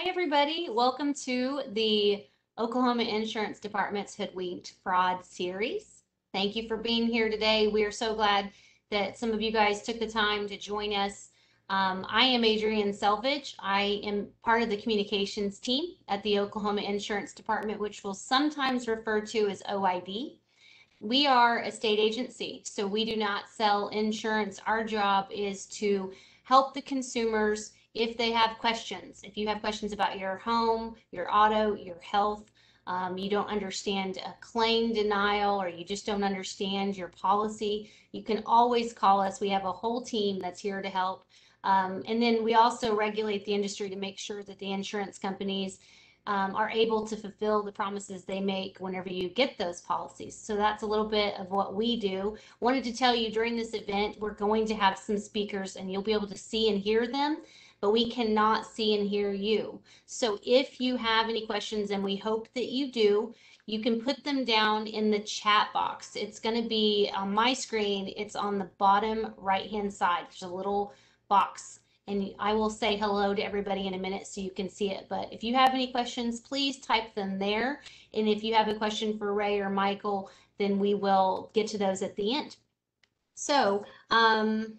Hi, everybody. Welcome to the Oklahoma Insurance Department's Hoodwinked Fraud Series. Thank you for being here today. We are so glad that some of you guys took the time to join us. Um, I am Adrienne Selvage. I am part of the communications team at the Oklahoma Insurance Department, which we'll sometimes refer to as OID. We are a state agency, so we do not sell insurance. Our job is to help the consumers if they have questions. If you have questions about your home, your auto, your health, um, you don't understand a claim denial, or you just don't understand your policy, you can always call us. We have a whole team that's here to help. Um, and then we also regulate the industry to make sure that the insurance companies um, are able to fulfill the promises they make whenever you get those policies. So that's a little bit of what we do. Wanted to tell you during this event, we're going to have some speakers and you'll be able to see and hear them, but we cannot see and hear you. So if you have any questions, and we hope that you do, you can put them down in the chat box. It's going to be on my screen. It's on the bottom right hand side. There's a little box and I will say hello to everybody in a minute so you can see it. But if you have any questions, please type them there. And if you have a question for Ray or Mykel, then we will get to those at the end. So um,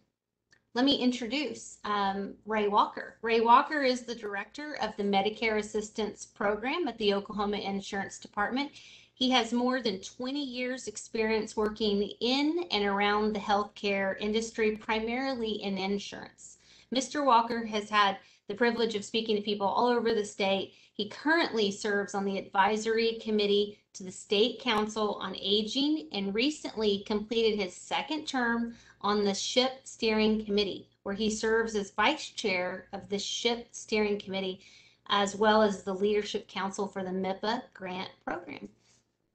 let me introduce um, Ray Walker. Ray Walker is the director of the Medicare Assistance Program at the Oklahoma Insurance Department. He has more than 20 years experience working in and around the healthcare industry, primarily in insurance. Mr. Walker has had the privilege of speaking to people all over the state. He currently serves on the advisory committee to the State Council on Aging and recently completed his second term on the SHIP Steering Committee, where he serves as vice chair of the SHIP Steering Committee, as well as the Leadership Council for the MIPPA Grant Program.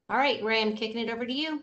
All right, Ray, I'm kicking it over to you.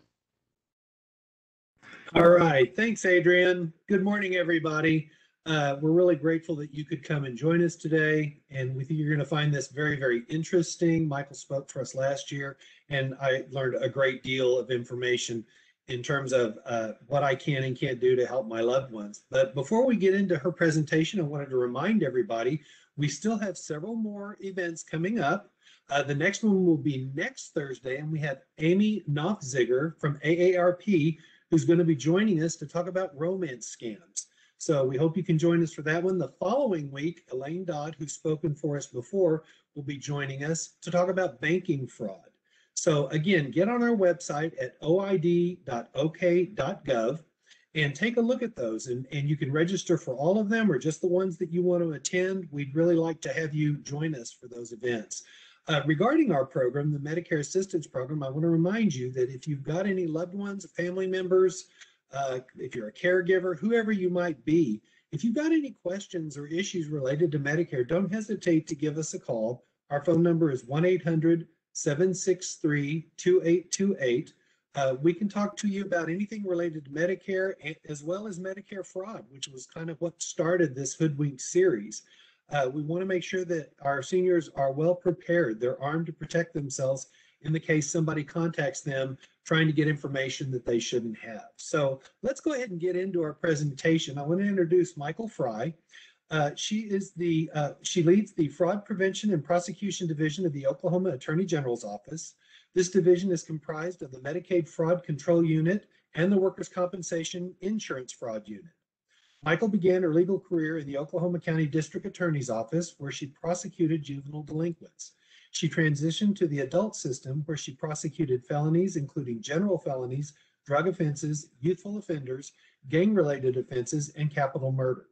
All right. Thanks, Adrienne. Good morning, everybody. Uh, we're really grateful that you could come and join us today, and we think you're going to find this very, very interesting. Mykel spoke for us last year, and I learned a great deal of information in terms of uh, what I can and can't do to help my loved ones. But before we get into her presentation, I wanted to remind everybody we still have several more events coming up. Uh, the next one will be next Thursday, and we have Amy Knopfziger from AARP who's going to be joining us to talk about romance scams. So we hope you can join us for that one. The following week, Elaine Dodd, who's spoken for us before, will be joining us to talk about banking fraud. So again, get on our website at oid.ok.gov and take a look at those and, and you can register for all of them or just the ones that you want to attend. We'd really like to have you join us for those events. Uh, regarding our program, the Medicare Assistance Program, I want to remind you that if you've got any loved ones, family members, uh, if you're a caregiver, whoever you might be, if you've got any questions or issues related to Medicare, don't hesitate to give us a call. Our phone number is 1 800 763 2828. Uh, we can talk to you about anything related to Medicare as well as Medicare fraud, which was kind of what started this Hoodwink series. Uh, we want to make sure that our seniors are well prepared. They're armed to protect themselves in the case somebody contacts them trying to get information that they shouldn't have. So let's go ahead and get into our presentation. I want to introduce Mykel Fry. Uh, she is the uh, she leads the Fraud Prevention and Prosecution Division of the Oklahoma Attorney General's Office. This division is comprised of the Medicaid Fraud Control Unit and the Workers' Compensation Insurance Fraud Unit. Mykel began her legal career in the Oklahoma County District Attorney's Office, where she prosecuted juvenile delinquents. She transitioned to the adult system where she prosecuted felonies, including general felonies, drug offenses, youthful offenders, gang related offenses, and capital murder.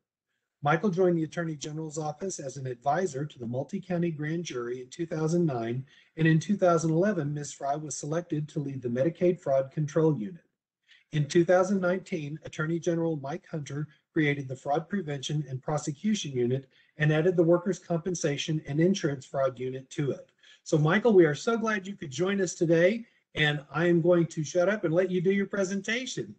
Mykel joined the Attorney General's office as an advisor to the multi county grand jury in 2009, and in 2011, Ms. Fry was selected to lead the Medicaid Fraud Control Unit. In 2019, Attorney General Mike Hunter created the Fraud Prevention and Prosecution Unit and added the Workers' Compensation and Insurance Fraud Unit to it. So Mykel, we are so glad you could join us today, and I am going to shut up and let you do your presentation.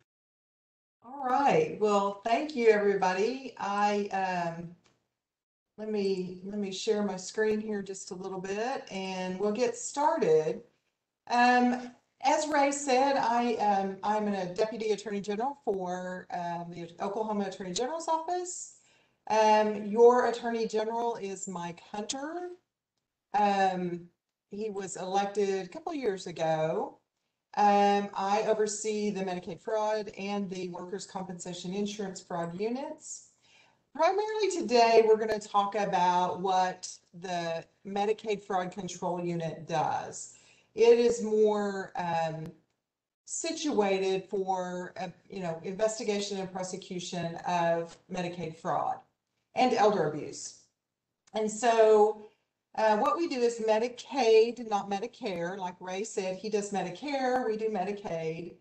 Right. Well, thank you, everybody. I um, let me let me share my screen here just a little bit, and we'll get started. Um, as Ray said, I um, I'm a deputy attorney general for um, the Oklahoma Attorney General's office. Um, your attorney general is Mike Hunter. Um, he was elected a couple years ago. Um, I oversee the Medicaid fraud and the workers' compensation insurance fraud units. Primarily today, we're going to talk about what the Medicaid fraud control unit does. It is more um, situated for, uh, you know, investigation and prosecution of Medicaid fraud and elder abuse. And so uh, what we do is Medicaid, not Medicare. Like Ray said, he does Medicare, we do Medicaid.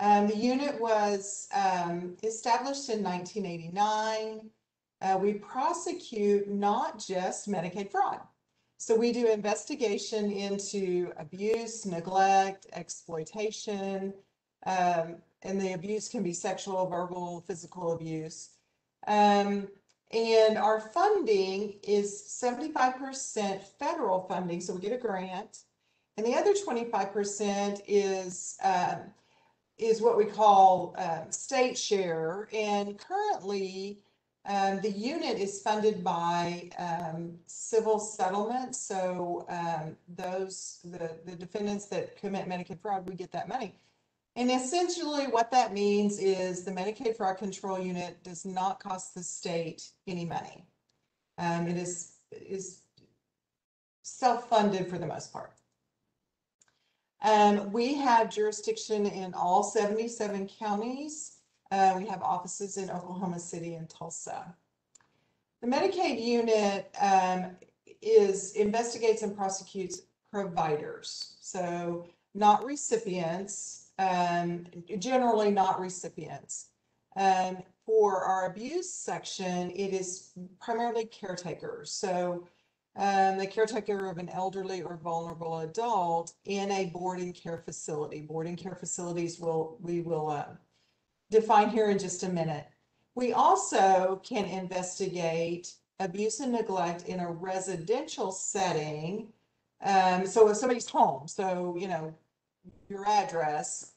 Um, the unit was um, established in 1989. Uh, we prosecute not just Medicaid fraud. So we do investigation into abuse, neglect, exploitation, um, and the abuse can be sexual, verbal, physical abuse. Um, and our funding is seventy-five percent federal funding, so we get a grant. And the other twenty-five percent is, um, is what we call, uh, state share. And currently, um, the unit is funded by, um, civil settlements. So, um, those, the, the defendants that commit Medicaid fraud, we get that money. And essentially what that means is the Medicaid fraud control unit does not cost the state any money. Um, it is, is self-funded for the most part. Um, we have jurisdiction in all seventy-seven counties. Uh, we have offices in Oklahoma City and Tulsa. The Medicaid unit, um, is, investigates and prosecutes providers. So not recipients, um, generally not recipients. Um, for our abuse section, it is primarily caretakers. So um, the caretaker of an elderly or vulnerable adult in a boarding care facility. Boarding care facilities will, we will, uh, define here in just a minute. We also can investigate abuse and neglect in a residential setting. Um, so if somebody's home, so, you know, your address.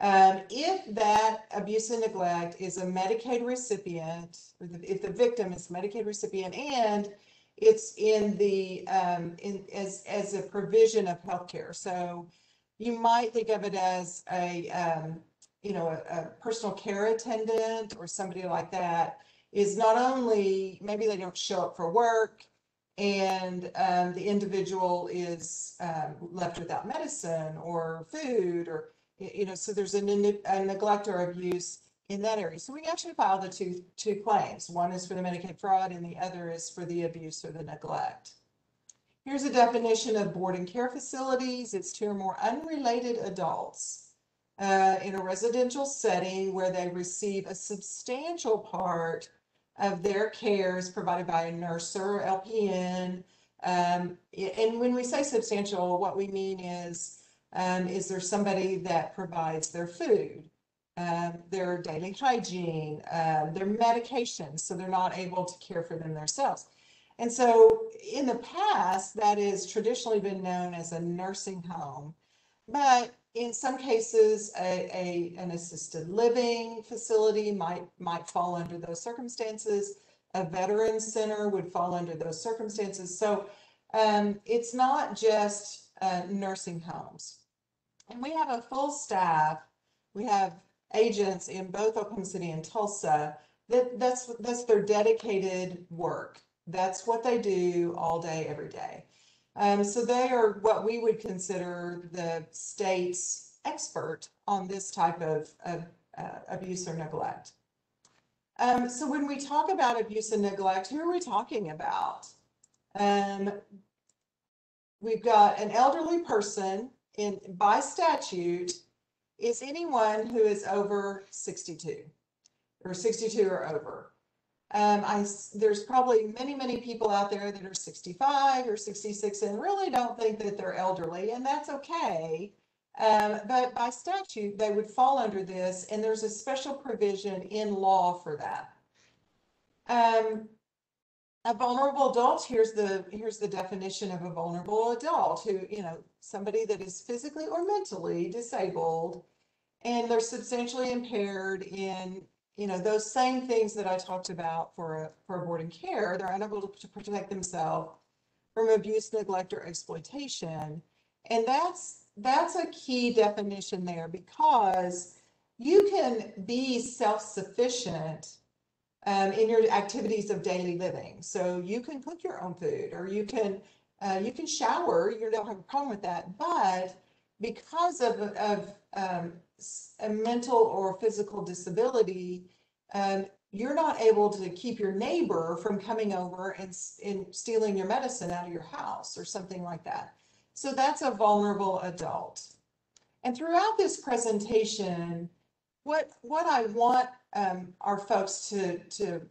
Um, if that abuse and neglect is a Medicaid recipient, if the victim is Medicaid recipient and it's in the, um, in, as, as a provision of healthcare. So you might think of it as a, um, you know, a, a personal care attendant or somebody like that is not only, maybe they don't show up for work and um, the individual is um, left without medicine or food or, you know, so there's a, a neglect or abuse in that area. So we actually file the two, two claims. One is for the Medicaid fraud and the other is for the abuse or the neglect. Here's a definition of boarding care facilities. It's two or more unrelated adults uh, in a residential setting where they receive a substantial part of their care is provided by a nurse or LPN. Um, and when we say substantial, what we mean is, um, is there somebody that provides their food, um, their daily hygiene, um, their medications, so they're not able to care for them themselves. And so in the past, that has traditionally been known as a nursing home. But in some cases, a, a, an assisted living facility might, might fall under those circumstances. A veteran center would fall under those circumstances. So um, it's not just uh, nursing homes. And we have a full staff. We have agents in both Oklahoma City and Tulsa. That, that's, that's their dedicated work. That's what they do all day, every day. Um, so they are what we would consider the state's expert on this type of, of uh, abuse or neglect. Um, so when we talk about abuse and neglect, who are we talking about? Um, we've got an elderly person in, by statute, is anyone who is over 62 or 62 or over. Um, I, there's probably many, many people out there that are 65 or 66 and really don't think that they're elderly, and that's okay. Um, but by statute, they would fall under this, and there's a special provision in law for that. Um, a vulnerable adult, here's the, here's the definition of a vulnerable adult who, you know, somebody that is physically or mentally disabled and they're substantially impaired in, you know, those same things that I talked about for, a- for boarding care. They're unable to protect themselves from abuse, neglect, or exploitation. And that's, that's a key definition there because you can be self-sufficient um, in your activities of daily living. So you can cook your own food or you can, uh, you can shower, you don't have a problem with that. But because of, of um, a mental or physical disability, um, you're not able to keep your neighbor from coming over and, and stealing your medicine out of your house or something like that. So that's a vulnerable adult. And throughout this presentation, what, what I want um, our folks to, to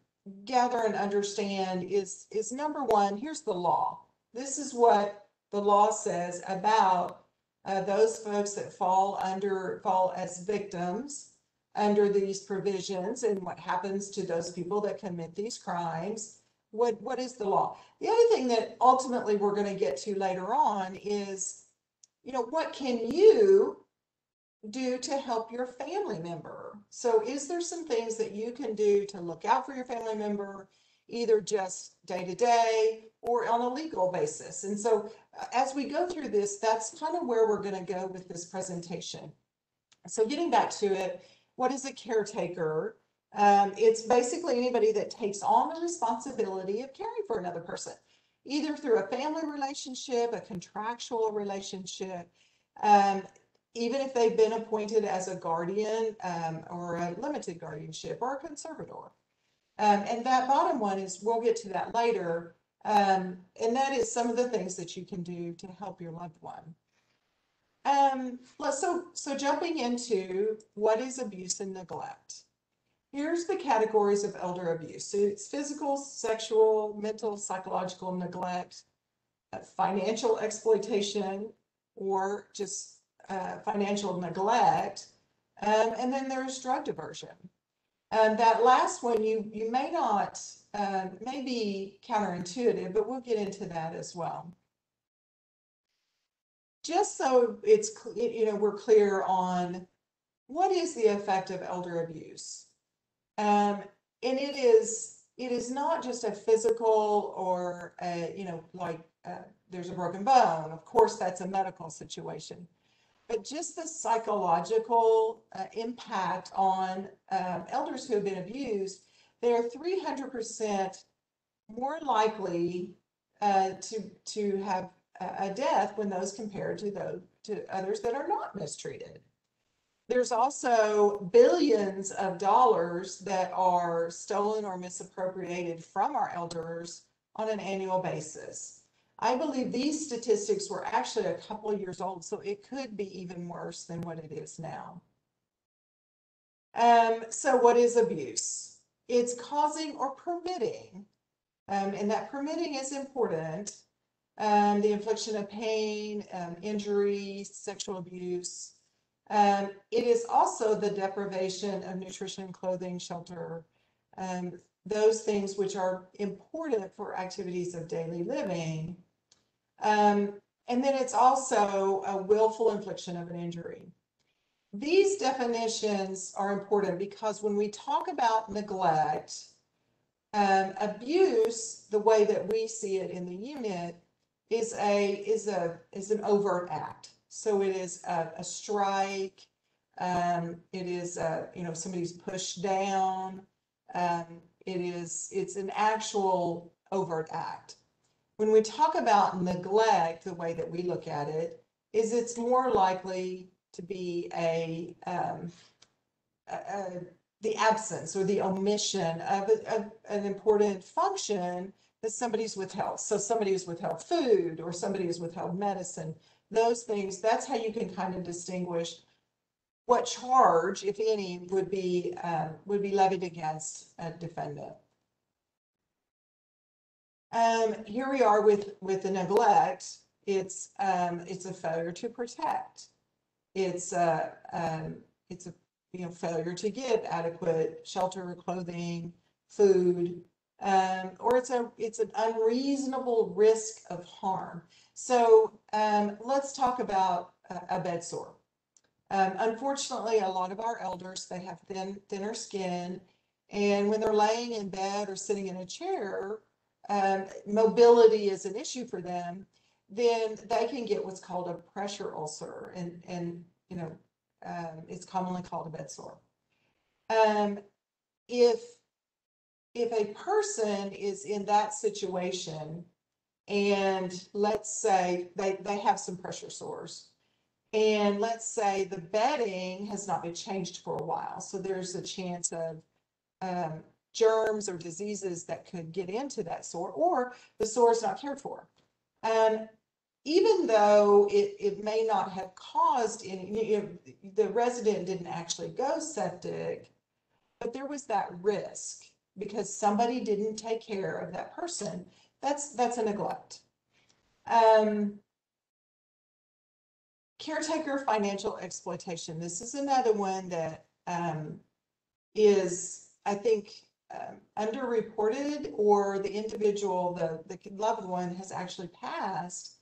gather and understand is, is number one, here's the law. This is what the law says about uh, those folks that fall under, fall as victims under these provisions and what happens to those people that commit these crimes. What, what is the law? The other thing that ultimately we're going to get to later on is, you know, what can you do to help your family member? So is there some things that you can do to look out for your family member, either just day to day or on a legal basis? And so uh, as we go through this, that's kind of where we're going to go with this presentation. So getting back to it, what is a caretaker? Um, it's basically anybody that takes on the responsibility of caring for another person, either through a family relationship, a contractual relationship, um, even if they've been appointed as a guardian um, or a limited guardianship or a conservator. Um, and that bottom one is, we'll get to that later. Um, and that is some of the things that you can do to help your loved one. Um, so, so jumping into what is abuse and neglect. Here's the categories of elder abuse. So it's physical, sexual, mental, psychological neglect, uh, financial exploitation, or just uh, financial neglect. Um, and then there's drug diversion. And that last one, you, you may not, um, may be counterintuitive, but we'll get into that as well. Just so it's, you know, we're clear on what is the effect of elder abuse? Um, and it is, it is not just a physical or, a, you know, like, uh, there's a broken bone. Of course, that's a medical situation. But just the psychological uh, impact on um, elders who have been abused, they are 300% more likely uh, to, to have a, death when those compared to those to others that are not mistreated. There's also billions of dollars that are stolen or misappropriated from our elders on an annual basis. I believe these statistics were actually a couple years old, so it could be even worse than what it is now. Um, so what is abuse? It's causing or permitting, um, and that permitting is important. Um, the infliction of pain, um, injury, sexual abuse. Um, it is also the deprivation of nutrition, clothing, shelter, um, those things which are important for activities of daily living. Um, and then it's also a willful infliction of an injury. These definitions are important because when we talk about neglect, um, abuse, the way that we see it in the unit, is a is a is an overt act. So it is a, a strike. Um, it is a, you know somebody's pushed down. Um, it is it's an actual overt act when we talk about neglect, the way that we look at it is it's more likely to be a, um, a, a- the absence or the omission of, a- an important function that somebody's withheld. So somebody who's withheld food or somebody who's withheld medicine, those things, that's how you can kind of distinguish what charge, if any, would be, um, would be levied against a defendant. Um, here we are with, with the neglect. It's, um, it's a failure to protect. It's a, it's a, you know, failure to give adequate shelter, clothing, food. Um, or it's a, it's an unreasonable risk of harm. So, um, let's talk about a, a bed sore. Um, unfortunately, a lot of our elders, they have thin, thinner skin. And when they're laying in bed or sitting in a chair, um, mobility is an issue for them, then they can get what's called a pressure ulcer and, and, you know, um, it's commonly called a bed sore. Um, if, if a person is in that situation and let's say they, they have some pressure sores, and let's say the bedding has not been changed for a while, so there's a chance of um, germs or diseases that could get into that sore, or the sore is not cared for. Um, even though it, it may not have caused any, you know, the resident didn't actually go septic, but there was that risk because somebody didn't take care of that person. That's, that's a neglect. Um, caretaker financial exploitation. This is another one that um, is, I think, um, underreported or the individual, the, the loved one has actually passed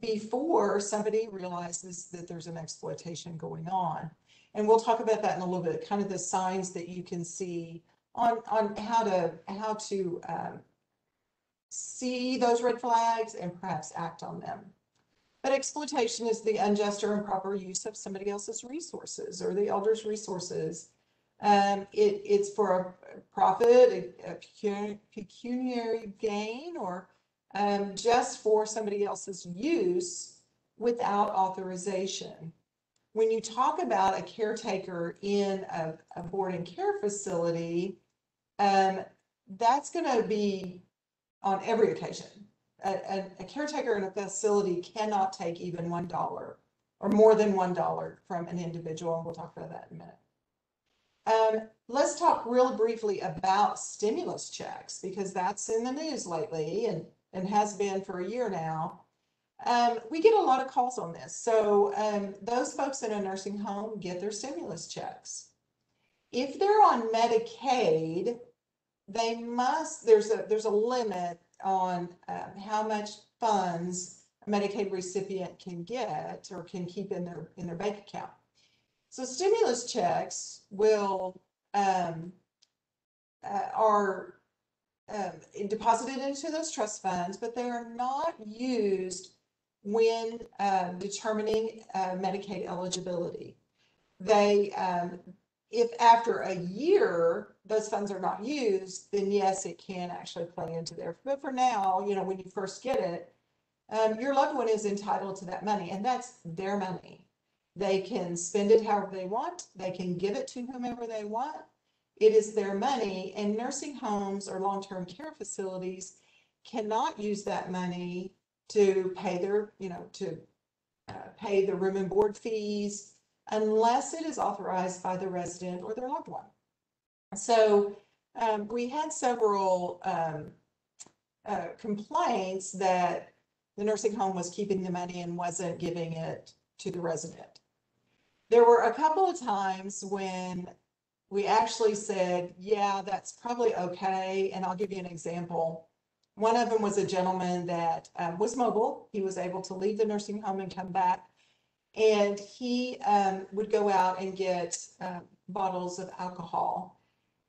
before somebody realizes that there's an exploitation going on. And we'll talk about that in a little bit, kind of the signs that you can see on, on how to, how to um, see those red flags and perhaps act on them. But exploitation is the unjust or improper use of somebody else's resources or the elder's resources. Um, it, it's for a profit, a, a pecuniary gain, or um, just for somebody else's use without authorization. When you talk about a caretaker in a, a board and care facility, um, that's going to be on every occasion. A, a, a caretaker in a facility cannot take even one dollar or more than one dollar from an individual, we'll talk about that in a minute. Um, let's talk real briefly about stimulus checks because that's in the news lately and, and has been for a year now. Um, we get a lot of calls on this. So um, those folks in a nursing home get their stimulus checks. If they're on Medicaid, they must, there's a, there's a limit on um, how much funds a Medicaid recipient can get or can keep in their, in their bank account. So stimulus checks will, um, uh, are um, deposited into those trust funds, but they are not used when um, determining uh, Medicaid eligibility. They, um, if after a year those funds are not used, then yes, it can actually play into there. But for now, you know, when you first get it, um, your loved one is entitled to that money, and that's their money. They can spend it however they want. They can give it to whomever they want. It is their money, and nursing homes or long-term care facilities cannot use that money to pay their, you know, to uh, pay the room and board fees unless it is authorized by the resident or their loved one. So um, we had several um, uh, complaints that the nursing home was keeping the money and wasn't giving it to the resident. There were a couple of times when we actually said, yeah, that's probably okay. And I'll give you an example. One of them was a gentleman that um, was mobile. He was able to leave the nursing home and come back. And he um, would go out and get uh, bottles of alcohol.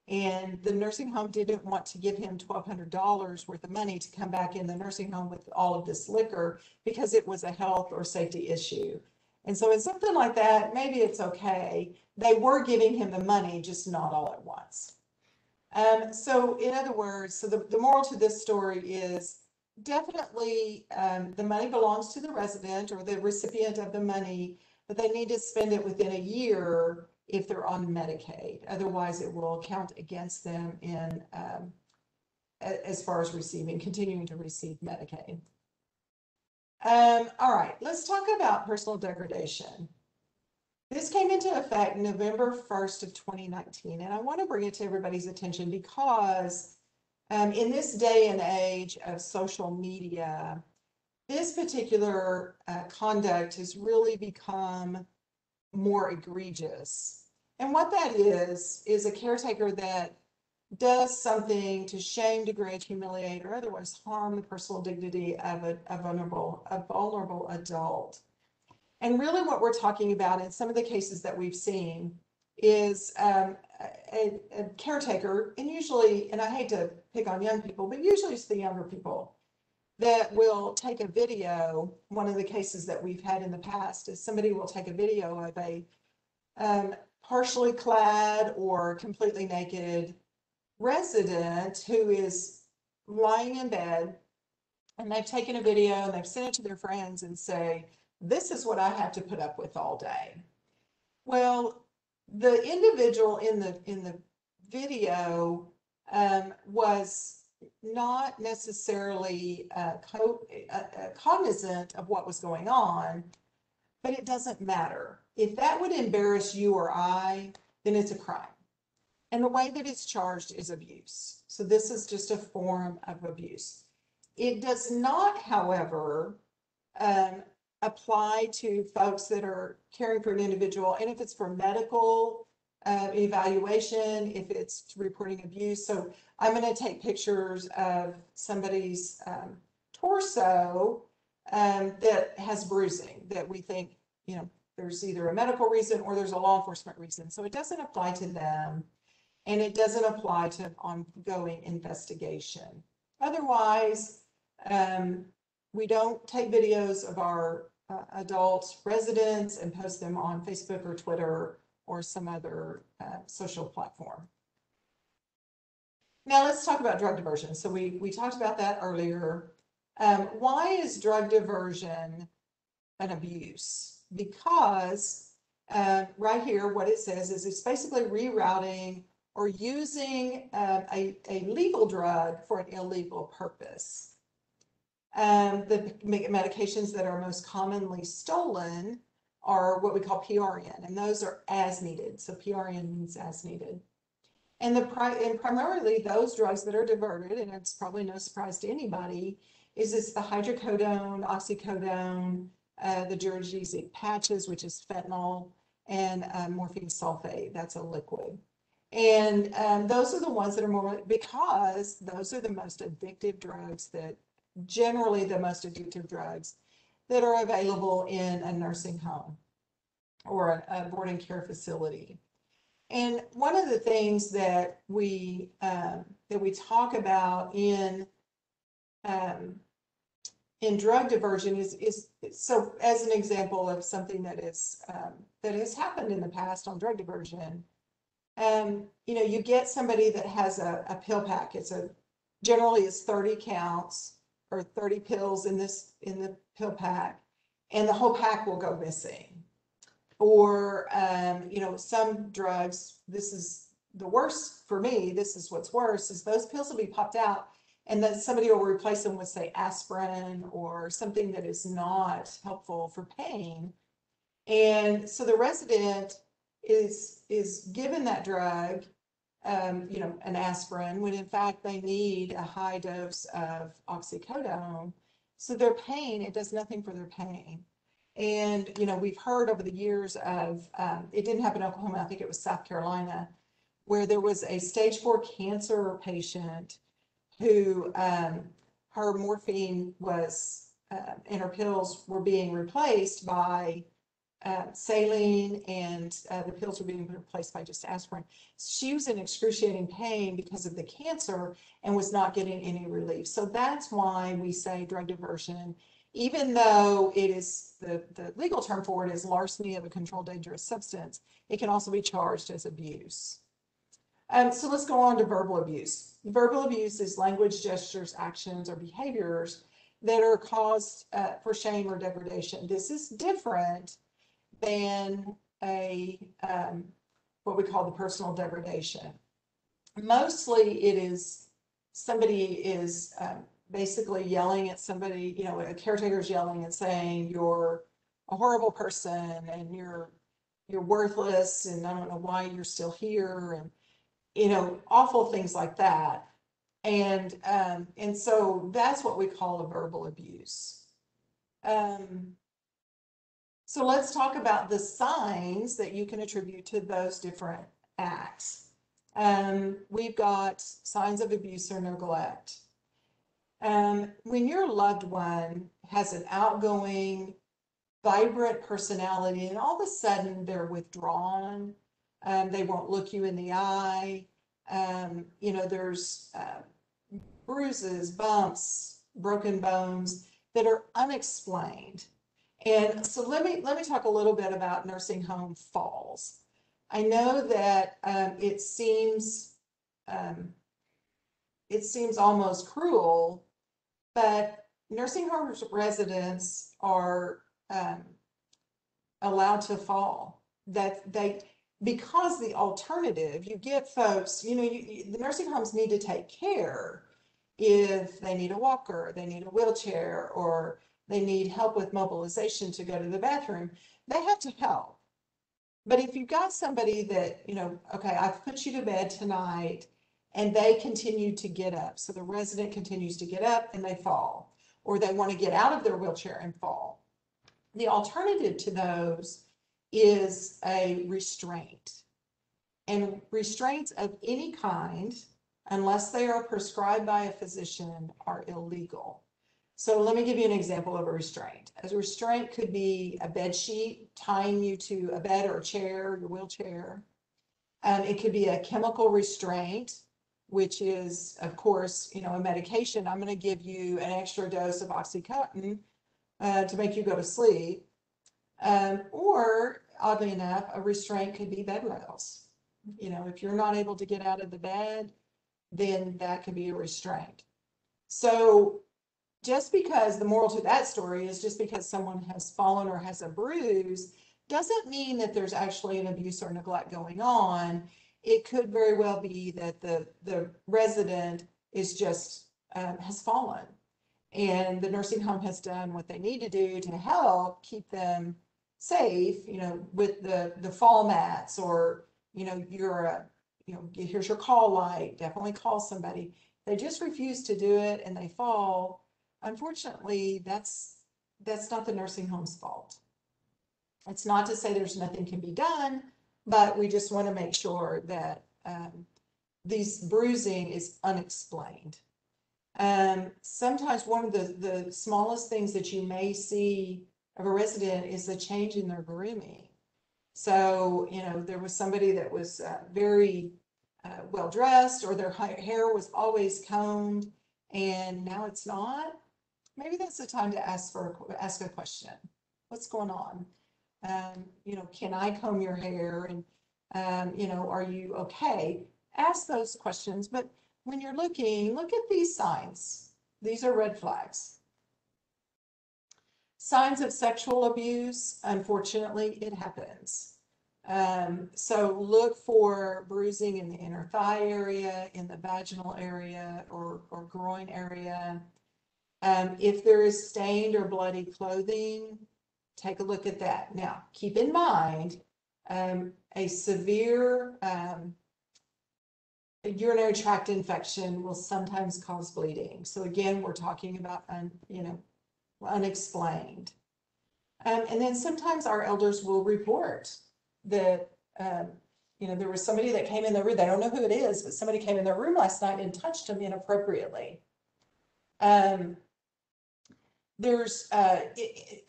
And the nursing home didn't want to give him $1,200 worth of money to come back in the nursing home with all of this liquor because it was a health or safety issue. And so in something like that, maybe it's okay. They were giving him the money, just not all at once. Um, so in other words, so the, the moral to this story is definitely um, the money belongs to the resident or the recipient of the money, but they need to spend it within a year if they're on Medicaid. Otherwise, it will count against them in um, as far as receiving, continuing to receive Medicaid. Um, all right, let's talk about personal degradation. This came into effect November 1st of 2019, and I want to bring it to everybody's attention because um, in this day and age of social media, this particular uh, conduct has really become more egregious. And what that is, is a caretaker that does something to shame, degrade, humiliate, or otherwise harm the personal dignity of a, a vulnerable, a vulnerable adult. And really what we're talking about in some of the cases that we've seen is um, a, a caretaker, and usually, and I hate to pick on young people, but usually it's the younger people that will take a video. One of the cases that we've had in the past is somebody will take a video of a um, partially clad or completely naked resident who is lying in bed and they've taken a video and they've sent it to their friends and say, this is what I have to put up with all day. Well, the individual in the in the video um, was not necessarily uh, co- uh, uh, cognizant of what was going on, but it doesn't matter. If that would embarrass you or I, then it's a crime. And the way that it's charged is abuse. So this is just a form of abuse. It does not, however, um, apply to folks that are caring for an individual. And if it's for medical uh, evaluation, if it's reporting abuse. So I'm going to take pictures of somebody's um, torso um, that has bruising that we think, you know, there's either a medical reason or there's a law enforcement reason. So it doesn't apply to them and it doesn't apply to ongoing investigation. Otherwise, um, we don't take videos of our uh, adult residents and post them on Facebook or Twitter or some other uh, social platform. Now let's talk about drug diversion. So we, we talked about that earlier. Um, why is drug diversion an abuse? Because uh, right here, what it says is it's basically rerouting or using a, a legal drug for an illegal purpose. Um, the medications that are most commonly stolen are what we call PRN, and those are as needed. So PRN means as needed. And the and primarily those drugs that are diverted, and it's probably no surprise to anybody, is it's the hydrocodone, oxycodone, uh, the Duragesic patches, which is fentanyl, and uh, morphine sulfate. That's a liquid. And um, those are the ones that are more because those are the most addictive drugs that generally the most addictive drugs that are available in a nursing home or a, a boarding care facility. And one of the things that we um, that we talk about in um, in drug diversion is is so as an example of something that is um, that has happened in the past on drug diversion. Um, you know, you get somebody that has a, a pill pack. It's a generally it's 30 counts or 30 pills in this in the pill pack, and the whole pack will go missing. Or um, you know, some drugs, this is the worst for me, this is what's worse, is those pills will be popped out and then somebody will replace them with say aspirin or something that is not helpful for pain. And so the resident is is given that drug um, you know, an aspirin when in fact they need a high dose of oxycodone. So their pain, it does nothing for their pain. And, you know, we've heard over the years of, um, it didn't happen in Oklahoma, I think it was South Carolina, where there was a stage four cancer patient who um, her morphine was, uh, and her pills were being replaced by uh, saline and uh, the pills were being replaced by just aspirin. She was in excruciating pain because of the cancer and was not getting any relief. So that's why we say drug diversion, even though it is the, the legal term for it is larceny of a controlled dangerous substance, it can also be charged as abuse. Um, so let's go on to verbal abuse. Verbal abuse is language, gestures, actions, or behaviors that are caused uh, for shame or degradation. This is different than a um, what we call the personal degradation. Mostly it is somebody is um, basically yelling at somebody, you know, a caretaker is yelling and saying you're a horrible person and you're you're worthless and I don't know why you're still here and you know awful things like that. And um, and so that's what we call a verbal abuse. Um, so let's talk about the signs that you can attribute to those different acts. Um, we've got signs of abuse or neglect. Um, when your loved one has an outgoing, vibrant personality and all of a sudden they're withdrawn Um, they won't look you in the eye. Um, you know, there's uh, bruises, bumps, broken bones that are unexplained. And so let me let me talk a little bit about nursing home falls. I know that um, it seems um, it seems almost cruel, but nursing home residents are um, allowed to fall. That they because the alternative, you get folks, you know, you, the nursing homes need to take care if they need a walker, they need a wheelchair, or they need help with mobilization to go to the bathroom. They have to help. But if you've got somebody that, you know, okay, I've put you to bed tonight and they continue to get up. So the resident continues to get up and they fall, or they want to get out of their wheelchair and fall. The alternative to those is a restraint. And restraints of any kind, unless they are prescribed by a physician, are illegal. So let me give you an example of a restraint. A restraint could be a bed sheet tying you to a bed or a chair, your wheelchair. Um, it could be a chemical restraint, which is, of course, you know, a medication. I'm going to give you an extra dose of Oxycontin uh, to make you go to sleep. Um, or oddly enough, a restraint could be bed rails. You know, if you're not able to get out of the bed, then that could be a restraint. So just because the moral to that story is just because someone has fallen or has a bruise doesn't mean that there's actually an abuse or neglect going on. It could very well be that the, the resident is just, um, has fallen. And the nursing home has done what they need to do to help keep them safe, you know, with the, the fall mats or, you know, you're a, you know, here's your call light, definitely call somebody. They just refuse to do it and they fall. Unfortunately, that's, that's not the nursing home's fault. It's not to say there's nothing can be done, but we just want to make sure that um, these bruising is unexplained. Um, sometimes one of the, the smallest things that you may see of a resident is a change in their grooming. So, you know, there was somebody that was uh, very uh, well dressed or their hair was always combed and now it's not. Maybe that's the time to ask for, a ask a question. What's going on? Um, you know, can I comb your hair? And, um, you know, are you okay? Ask those questions, but when you're looking, look at these signs. These are red flags. Signs of sexual abuse, unfortunately, it happens. Um, so look for bruising in the inner thigh area, in the vaginal area, or, or groin area. Um, if there is stained or bloody clothing, take a look at that. Now, keep in mind, um, a severe, um, urinary tract infection will sometimes cause bleeding. So again, we're talking about, un, you know, unexplained. Um, and then sometimes our elders will report that, um, you know, there was somebody that came in their room, they don't know who it is, but somebody came in their room last night and touched them inappropriately. Um, there's uh,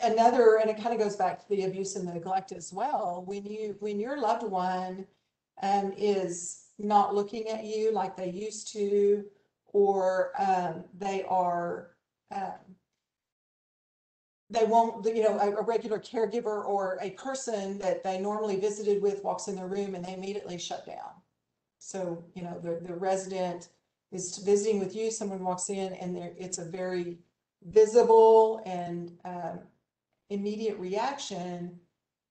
another, and it kind of goes back to the abuse and the neglect as well. When you, when your loved one um, is not looking at you like they used to, or um, they are um, they won't, you know, a, a regular caregiver or a person that they normally visited with walks in their room and they immediately shut down. So, you know, the, the resident is visiting with you, someone walks in and it's a very visible and, um, immediate reaction,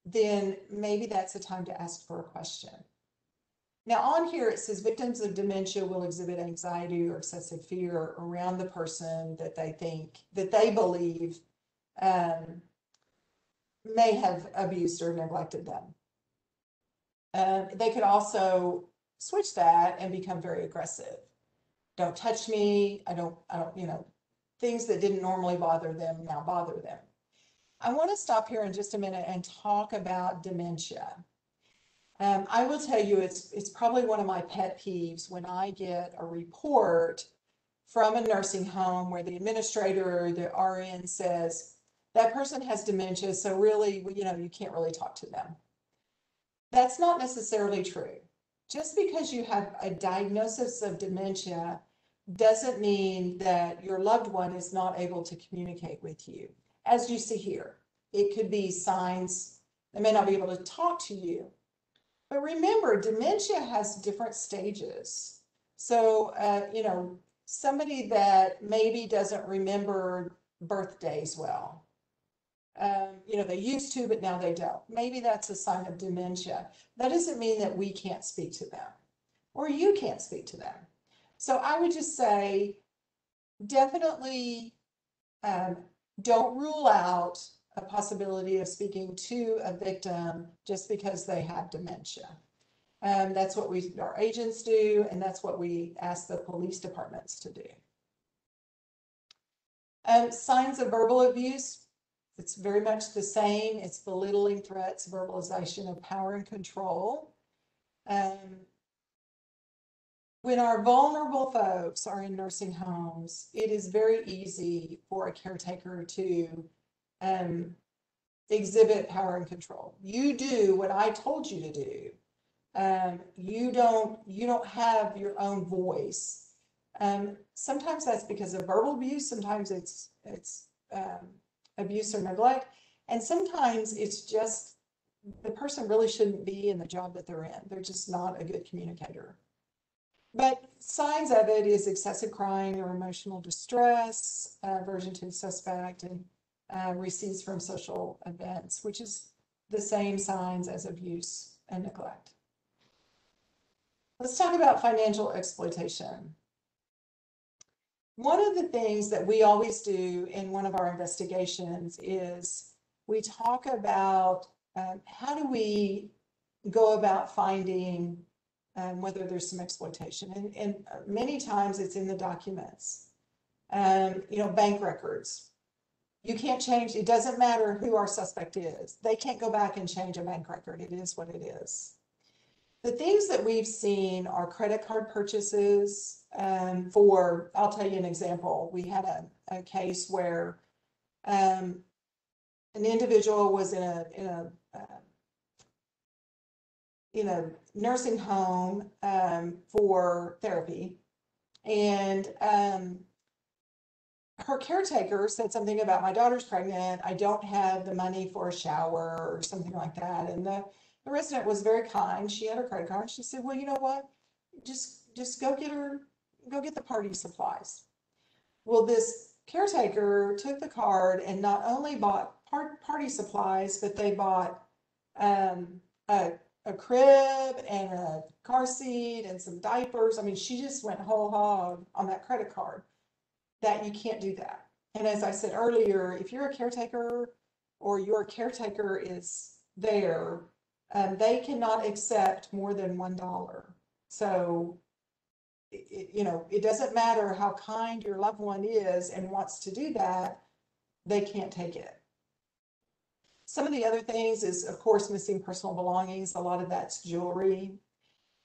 then maybe that's the time to ask for a question. Now on here, it says victims of dementia will exhibit anxiety or excessive fear around the person that they think, that they believe um, may have abused or neglected them. Um, they could also switch that and become very aggressive. Don't touch me. I don't, I don't, you know, things that didn't normally bother them now bother them. I want to stop here in just a minute and talk about dementia. Um, I will tell you, it's, it's probably one of my pet peeves when I get a report from a nursing home where the administrator or the RN says, that person has dementia, so really, you know, you can't really talk to them. That's not necessarily true. Just because you have a diagnosis of dementia doesn't mean that your loved one is not able to communicate with you. As you see here, it could be signs, they may not be able to talk to you. But remember, dementia has different stages. So, uh, you know, somebody that maybe doesn't remember birthdays well. Um, you know, they used to, but now they don't. Maybe that's a sign of dementia. That doesn't mean that we can't speak to them or you can't speak to them. So I would just say definitely um, don't rule out a possibility of speaking to a victim just because they have dementia. Um, that's what we, our agents do, and that's what we ask the police departments to do. Um, signs of verbal abuse, it's very much the same. It's belittling threats, verbalization of power and control. Um, when our vulnerable folks are in nursing homes, it is very easy for a caretaker to um, exhibit power and control. You do what I told you to do. Um, you don't you don't have your own voice. Um, sometimes that's because of verbal abuse. Sometimes it's it's um, abuse or neglect, and sometimes it's just the person really shouldn't be in the job that they're in. They're just not a good communicator. But signs of it is excessive crying or emotional distress, aversion to suspect, and uh, receipts from social events, which is the same signs as abuse and neglect. Let's talk about financial exploitation. One of the things that we always do in one of our investigations is we talk about um, how do we go about finding um, whether there's some exploitation. And, and many times it's in the documents, um, you know, bank records. You can't change, it doesn't matter who our suspect is. They can't go back and change a bank record. It is what it is. The things that we've seen are credit card purchases um, for, I'll tell you an example. We had a, a case where um, an individual was in a, in a, uh, in a nursing home um, for therapy. And um, her caretaker said something about my daughter's pregnant. I don't have the money for a shower or something like that. And the, the resident was very kind. She had her credit card. She said, well, you know what? Just, just go get her, go get the party supplies. Well, this caretaker took the card and not only bought part, party supplies, but they bought um, a a crib and a car seat and some diapers. I mean, she just went whole hog on that credit card. That you can't do that. And as I said earlier, if you're a caretaker or your caretaker is there, um, they cannot accept more than one dollar. So, it, you know, it doesn't matter how kind your loved one is and wants to do that, they can't take it. Some of the other things is, of course, missing personal belongings. A lot of that's jewelry.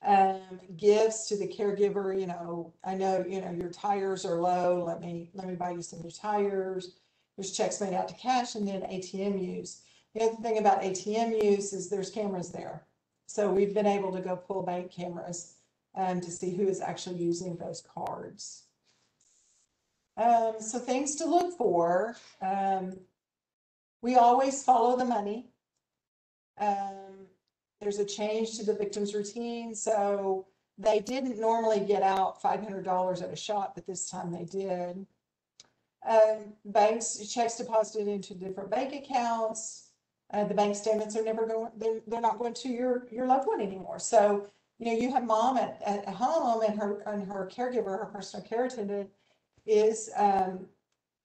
Um, gifts to the caregiver, you know, I know, you know, your tires are low. Let me, let me buy you some new tires. There's checks made out to cash and then ATM use. The other thing about ATM use is there's cameras there. So we've been able to go pull bank cameras um, to see who is actually using those cards. Um, so things to look for. Um, we always follow the money. Um, there's a change to the victim's routine. So they didn't normally get out $500 at a shot, but this time they did. Um, banks, checks deposited into different bank accounts. Uh, the bank statements are never going, they're, they're not going to your, your loved one anymore. So, you know, you have mom at, at home and her, and her caregiver, her personal care attendant is, um,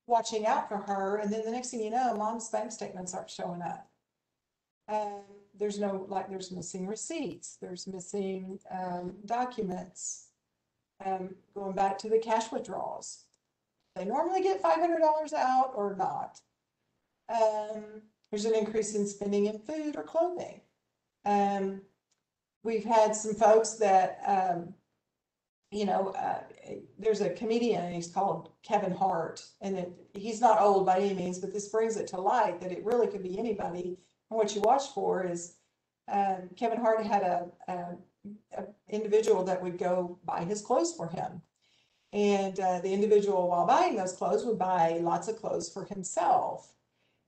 watching out for her. And then the next thing you know, mom's bank statements aren't showing up. Um, there's no, like, there's missing receipts, there's missing um, documents. Um, going back to the cash withdrawals. They normally get $500 out or not. Um, there's an increase in spending in food or clothing. Um, we've had some folks that um, you know, uh, there's a comedian he's called Kevin Hart, and it, he's not old by any means, but this brings it to light that it really could be anybody. And what you watch for is um, Kevin Hart had a, a, a individual that would go buy his clothes for him. And uh, the individual, while buying those clothes, would buy lots of clothes for himself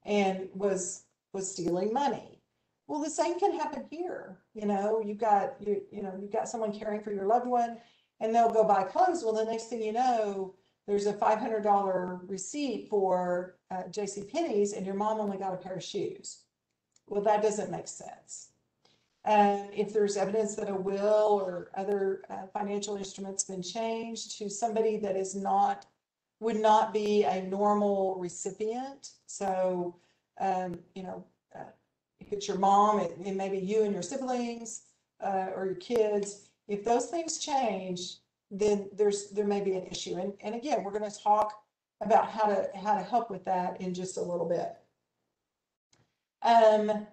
and was was stealing money. Well, the same can happen here. You know, you've got you you know you've got someone caring for your loved one, and they'll go buy clothes. Well, the next thing you know, there's a five hundred dollar receipt for uh, J.C. Penney's, and your mom only got a pair of shoes. Well, that doesn't make sense. Um, if there's evidence that a will or other uh, financial instrument's been changed to somebody that is not, would not be a normal recipient. So, um, you know, uh, if it's your mom, it, it may be you and your siblings, uh, or your kids. If those things change, then there's, there may be an issue. And, and again, we're gonna talk about how to, how to help with that in just a little bit. Um,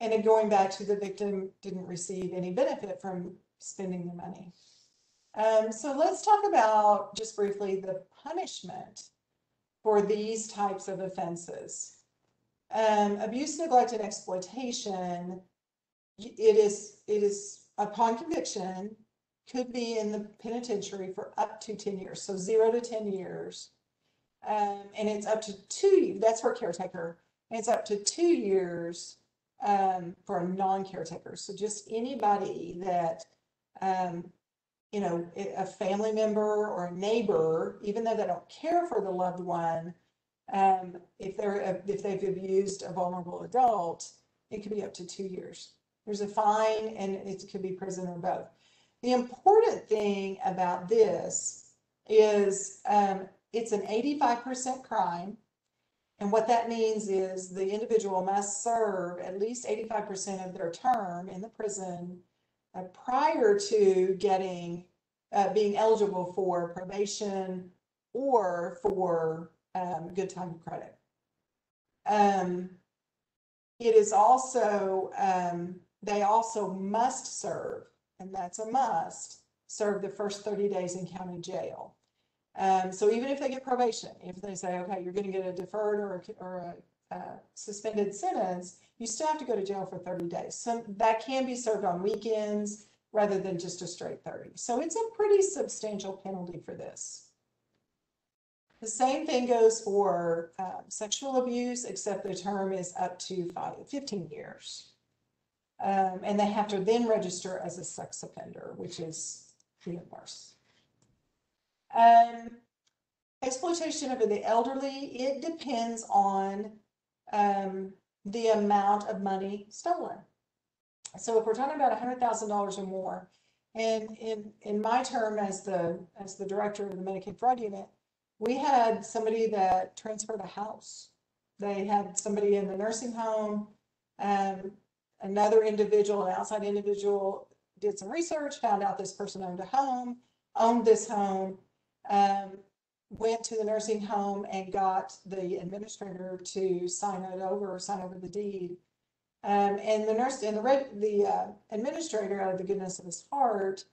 and then going back to the victim didn't receive any benefit from spending the money. Um, so let's talk about just briefly the punishment for these types of offenses. Um, abuse, neglect, and exploitation, it is, it is upon conviction, could be in the penitentiary for up to ten years, so zero to ten years. Um, and it's up to two, that's for caretaker, and it's up to two years um, for a non-caretaker. So just anybody that, um, you know, a family member or a neighbor, even though they don't care for the loved one, um, if they're, if they've abused a vulnerable adult, it could be up to two years. There's a fine and it could be prison or both. The important thing about this is, um, it's an eighty-five percent crime. And what that means is the individual must serve at least eighty-five percent of their term in the prison uh, prior to getting, uh, being eligible for probation or for, um, good time credit. Um, it is also, um, they also must serve, and that's a must, serve the first thirty days in county jail. Um, so even if they get probation, if they say, okay, you're gonna get a deferred or, a- or a, uh, suspended sentence, you still have to go to jail for thirty days. So that can be served on weekends rather than just a straight thirty. So it's a pretty substantial penalty for this. The same thing goes for, um, sexual abuse, except the term is up to fifteen years. Um, and they have to then register as a sex offender, which is even worse. Um, exploitation of the elderly, it depends on, um, the amount of money stolen. So if we're talking about a hundred thousand dollars or more, and in, in my term as the, as the director of the Medicaid fraud unit, we had somebody that transferred a house. They had somebody in the nursing home, um, another individual, an outside individual, did some research, found out this person owned a home, owned this home, um, went to the nursing home and got the administrator to sign it over, sign over the deed. Um, and the nurse, and the the, uh, administrator, out of the goodness of his heart,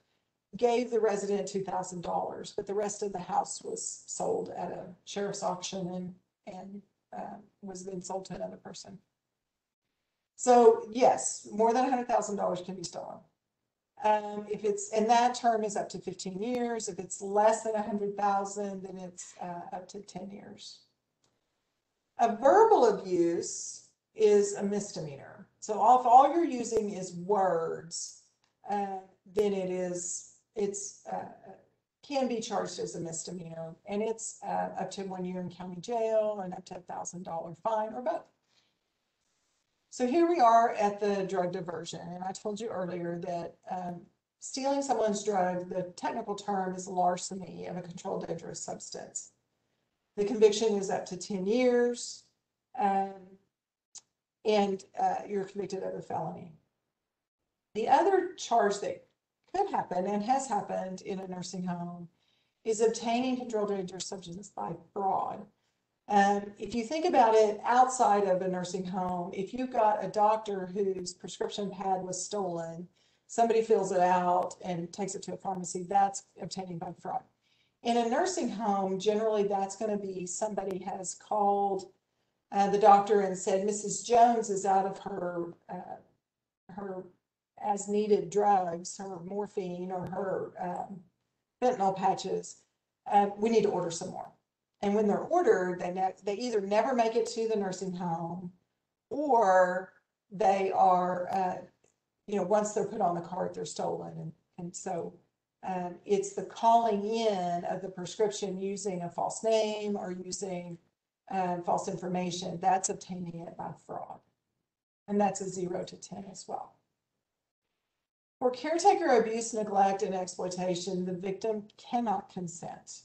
gave the resident two thousand dollars, but the rest of the house was sold at a sheriff's auction and, and, uh, was then sold to another person. So yes, more than hundred thousand dollars can be stolen. Um, if it's, and that term is up to fifteen years. If it's less than a hundred thousand, then it's, uh, up to ten years. A verbal abuse is a misdemeanor. So all- if all you're using is words, uh, then it is, it's, uh, can be charged as a misdemeanor. And it's, uh, up to one year in county jail and up to a thousand dollar fine or both. So here we are at the drug diversion, and I told you earlier that um, stealing someone's drug, the technical term is larceny of a controlled dangerous substance. The conviction is up to ten years, um, and uh, you're convicted of a felony. The other charge that could happen and has happened in a nursing home is obtaining controlled dangerous substance by fraud. Um, if you think about it outside of a nursing home, if you've got a doctor whose prescription pad was stolen, somebody fills it out and takes it to a pharmacy, that's obtaining by fraud. In a nursing home, generally that's going to be somebody has called uh, the doctor and said, Mrs. Jones is out of her uh, her as needed drugs, her morphine or her um, fentanyl patches, uh, we need to order some more. And when they're ordered, they ne- they either never make it to the nursing home or they are, uh, you know, once they're put on the cart, they're stolen. And, and so um, it's the calling in of the prescription using a false name or using um, false information. That's obtaining it by fraud. And that's a zero to 10 as well. For caretaker abuse, neglect, and exploitation, the victim cannot consent.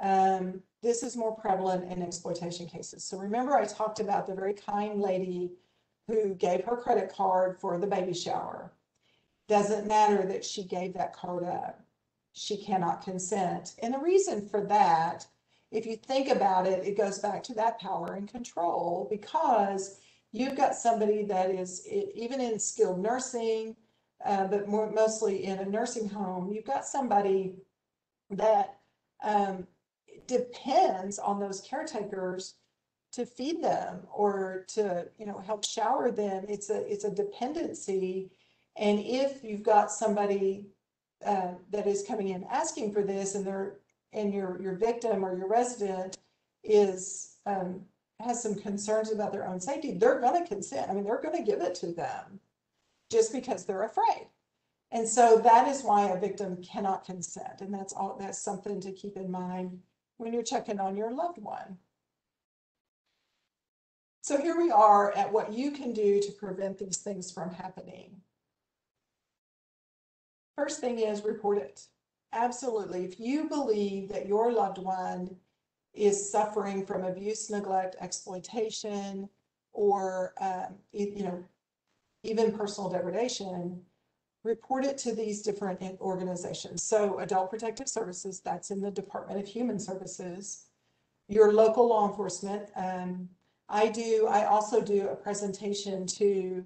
Um, this is more prevalent in exploitation cases. So remember I talked about the very kind lady who gave her credit card for the baby shower. Doesn't matter that she gave that card up. She cannot consent. And the reason for that, if you think about it, it goes back to that power and control because you've got somebody that is, even in skilled nursing, uh, but more mostly in a nursing home, you've got somebody that um, depends on those caretakers to feed them or to, you know, help shower them. It's a, it's a dependency. And if you've got somebody uh, that is coming in asking for this and they're, and your, your victim or your resident is, um, has some concerns about their own safety, they're gonna consent. I mean, they're gonna give it to them just because they're afraid. And so that is why a victim cannot consent. And that's all, that's something to keep in mind when you're checking on your loved one. So here we are at what you can do to prevent these things from happening. First thing is report it. Absolutely. If you believe that your loved one is suffering from abuse, neglect, exploitation, or, um, you know, even personal degradation, report it to these different organizations. So Adult Protective Services, that's in the Department of Human Services. Your local law enforcement, um, I do, I also do a presentation to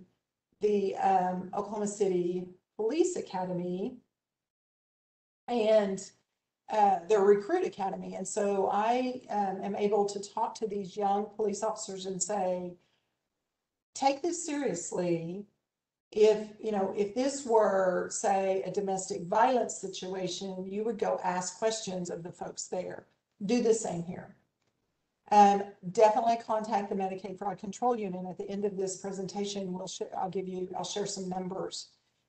the, um, Oklahoma City Police Academy and, uh, their recruit academy. And so I, um, am able to talk to these young police officers and say, take this seriously if, you know, if this were, say, a domestic violence situation, you would go ask questions of the folks there. Do the same here. Definitely contact the Medicaid Fraud Control Unit. At the end of this presentation, we'll I'll give you, I'll share some numbers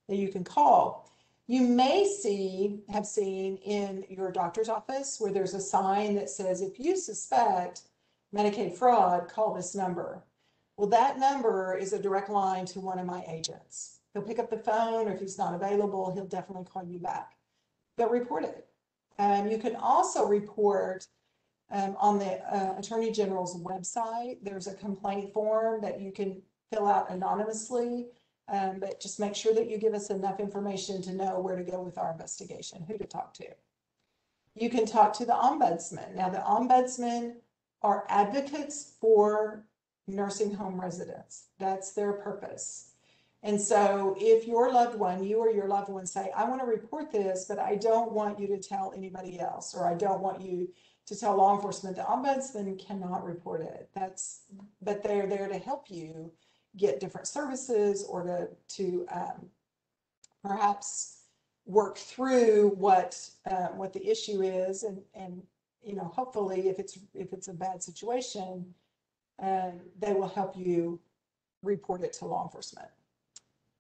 that you can call. You may see, have seen in your doctor's office where there's a sign that says, if you suspect Medicaid fraud, call this number. Well, that number is a direct line to one of my agents. He'll pick up the phone, or if he's not available, he'll definitely call you back. But report it. Um, you can also report um, on the uh, Attorney General's website. There's a complaint form that you can fill out anonymously. Um, but just make sure that you give us enough information to know where to go with our investigation, who to talk to. You can talk to the ombudsman. Now, the ombudsman are advocates for nursing home residents. That's their purpose. And so if your loved one, you or your loved one say, I want to report this, but I don't want you to tell anybody else, or I don't want you to tell law enforcement, the ombudsman cannot report it. That's, but they're there to help you get different services or to, to um, perhaps work through what, uh, what the issue is and, and, you know, hopefully if it's, if it's a bad situation, um, they will help you report it to law enforcement.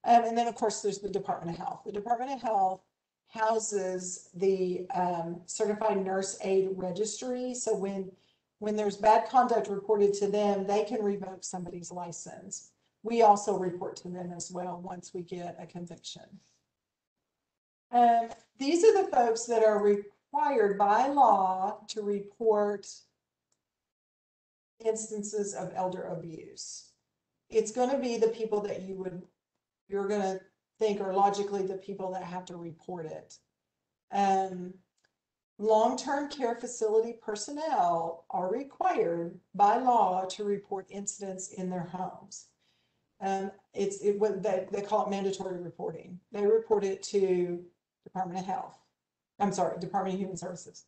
Um, and then, of course, there's the Department of Health. The Department of Health houses the um, Certified Nurse Aide Registry. So when, when there's bad conduct reported to them, they can revoke somebody's license. We also report to them as well once we get a conviction. Um, these are the folks that are required by law to report instances of elder abuse. It's going to be the people that you would, you're going to think are logically the people that have to report it. Um, long-term care facility personnel are required by law to report incidents in their homes. Um, it's, it, what they, they call it mandatory reporting. They report it to Department of Health. I'm sorry, Department of Human Services.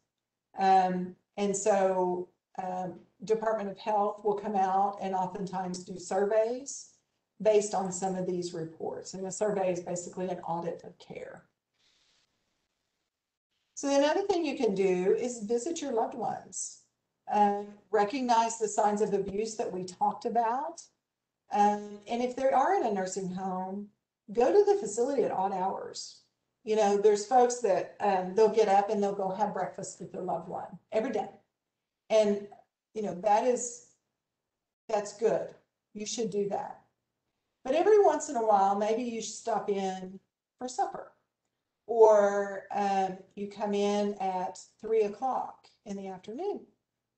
Um, and so, um, Department of Health will come out and oftentimes do surveys. based on some of these reports. And the survey is basically an audit of care. So another thing you can do is visit your loved ones. Um, recognize the signs of abuse that we talked about. Um, and if they are in a nursing home, go to the facility at odd hours. You know, there's folks that um, they'll get up and they'll go have breakfast with their loved one every day. And, you know, that is, that's good. You should do that. But every once in a while, maybe you stop in for supper. Or um, you come in at three o'clock in the afternoon,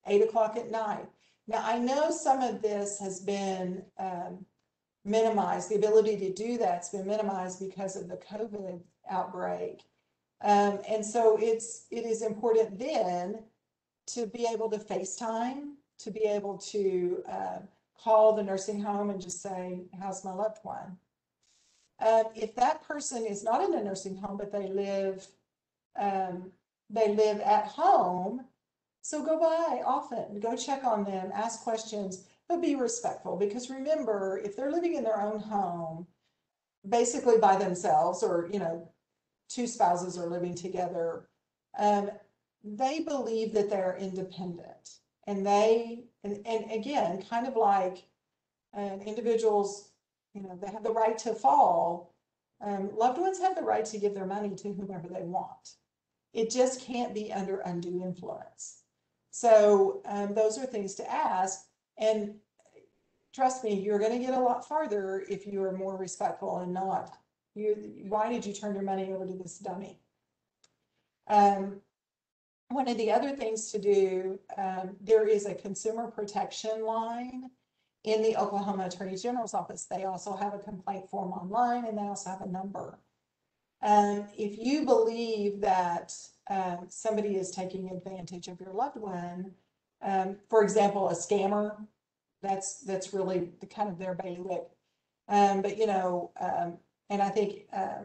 eight o'clock at night. Now, I know some of this has been um, minimized. The ability to do that's been minimized because of the COVID outbreak. Um, and so it's it is important then to be able to FaceTime, to be able to uh, call the nursing home and just say, "How's my loved one?" Um, if that person is not in a nursing home, but they live um, they live at home, so go by often, go check on them, ask questions, but be respectful because remember, if they're living in their own home, basically by themselves, or you know, two spouses are living together, um, they believe that they're independent, and they, and, and again, kind of like um, individuals, you know, they have the right to fall. Um, loved ones have the right to give their money to whomever they want. It just can't be under undue influence. So um, those are things to ask. And trust me, you're going to get a lot farther if you are more respectful and not. You, why did you turn your money over to this dummy? Um, one of the other things to do, um, there is a consumer protection line in the Oklahoma Attorney General's office. They also have a complaint form online and they also have a number. Um, if you believe that um, somebody is taking advantage of your loved one, um, for example, a scammer, that's that's really the kind of their bailiwick. Um, but you know, um, and I think uh,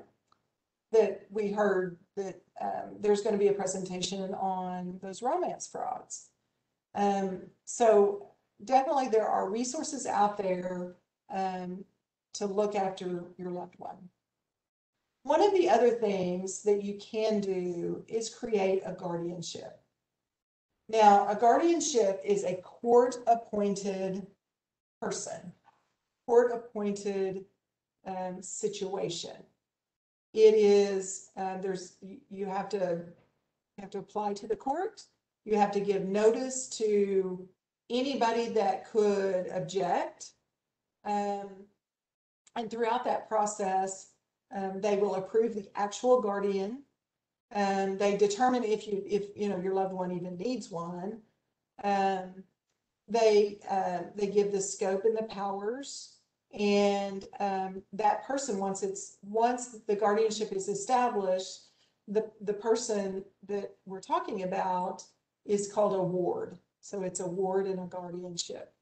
that we heard that um, there's going to be a presentation on those romance frauds. Um, so definitely there are resources out there um, to look after your loved one. One of the other things that you can do is create a guardianship. Now, a guardianship is a court-appointed person, court-appointed um, situation. It is, uh, there's, you- have to, you have to apply to the court. You have to give notice to anybody that could object. Um, and throughout that process, um, they will approve the actual guardian. And they determine if you, if, you know, your loved one even needs one. Um, they, uh, they give the scope and the powers. And, um, that person, once it's, once the guardianship is established, the, the person that we're talking about is called a ward. So it's a ward and a guardianship.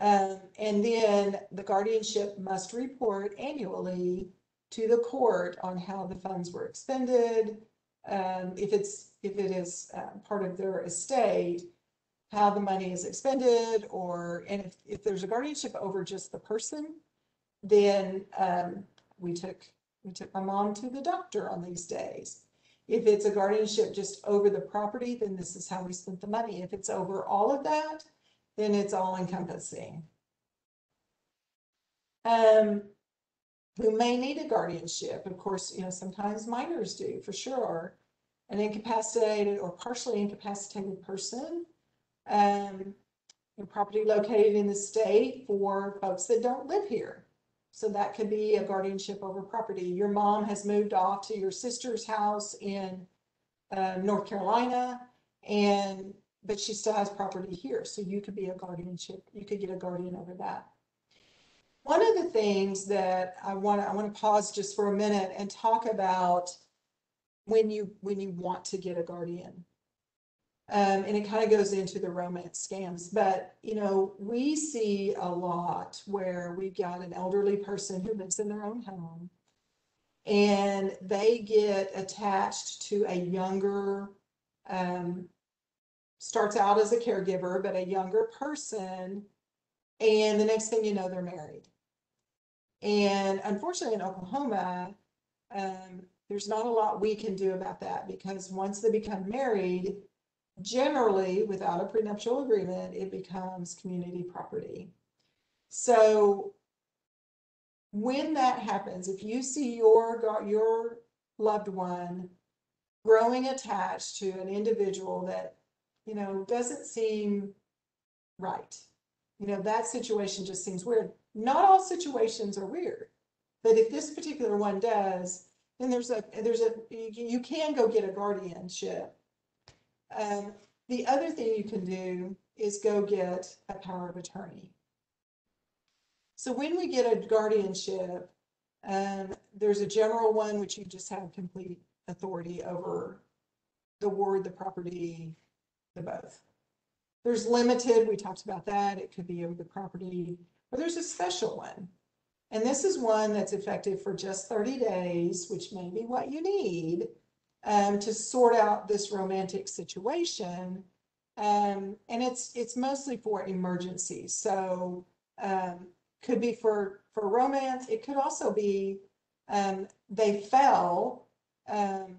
Um, and then the guardianship must report annually to the court on how the funds were expended. Um, if it's, if it is uh, part of their estate, how the money is expended, or, and if, if there's a guardianship over just the person, then, um, we took, we took my mom to the doctor on these days. If it's a guardianship just over the property, then this is how we spent the money. If it's over all of that, then it's all encompassing. Um, who may need a guardianship. Of course, you know, sometimes minors do for sure. An incapacitated or partially incapacitated person. Um, property located in the state for folks that don't live here. So that could be a guardianship over property. Your mom has moved off to your sister's house in uh, North Carolina and but she still has property here. So you could be a guardianship, you could get a guardian over that. One of the things that I want to I want to pause just for a minute and talk about when you when you want to get a guardian. Um, and it kind of goes into the romance scams, but you know, we see a lot where we've got an elderly person who lives in their own home and they get attached to a younger um, starts out as a caregiver, but a younger person. And the next thing you know, they're married. And unfortunately, in Oklahoma, um, there's not a lot we can do about that because once they become married, generally without a prenuptial agreement, it becomes community property. So when that happens, if you see your, your loved one growing attached to an individual that, you know, doesn't seem right, you know, that situation just seems weird. Not all situations are weird, but if this particular one does, then there's a, there's a, you can go get a guardianship. Um, the other thing you can do is go get a power of attorney. So when we get a guardianship, um, there's a general one which you just have complete authority over the ward, the property, the both. There's limited, we talked about that, it could be over the property, or there's a special one. And this is one that's effective for just thirty days, which may be what you need um, to sort out this romantic situation. Um, and it's, it's mostly for emergencies. So, um, could be for, for romance. It could also be, um, they fell, um,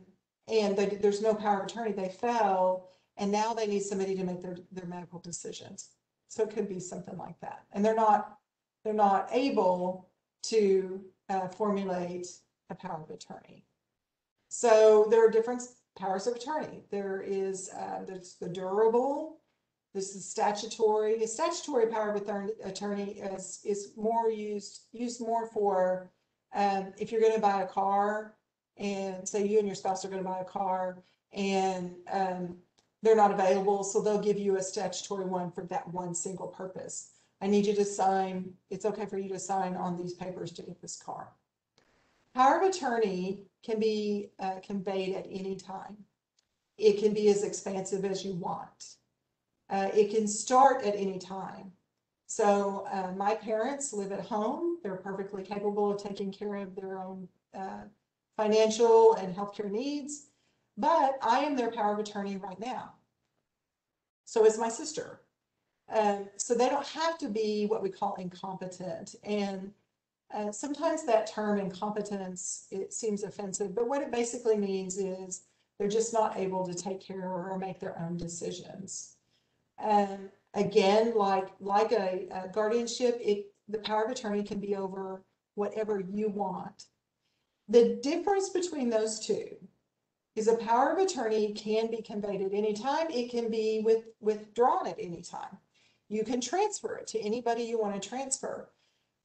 and they, there's no power of attorney. They fell, and now they need somebody to make their, their medical decisions. So it could be something like that. And they're not, they're not able to, uh, formulate a power of attorney. So there are different powers of attorney. There is, uh, there's the durable, this is statutory. A statutory power of attorney, attorney is, is more used, used more for, um, if you're gonna buy a car and say you and your spouse are gonna buy a car and, um, they're not available, so they'll give you a statutory one for that one single purpose. I need you to sign, it's okay for you to sign on these papers to get this car. Power of attorney can be uh, conveyed at any time. It can be as expansive as you want. Uh, it can start at any time. So uh, my parents live at home. They're perfectly capable of taking care of their own uh, financial and healthcare needs, but I am their power of attorney right now. So is my sister. Um, so they don't have to be what we call incompetent. And uh, sometimes that term incompetence, it seems offensive, but what it basically means is they're just not able to take care or make their own decisions. Um, again, like, like a, a guardianship, it, the power of attorney can be over whatever you want. The difference between those two is a power of attorney can be conveyed at any time. It can be with, withdrawn at any time. You can transfer it to anybody you want to transfer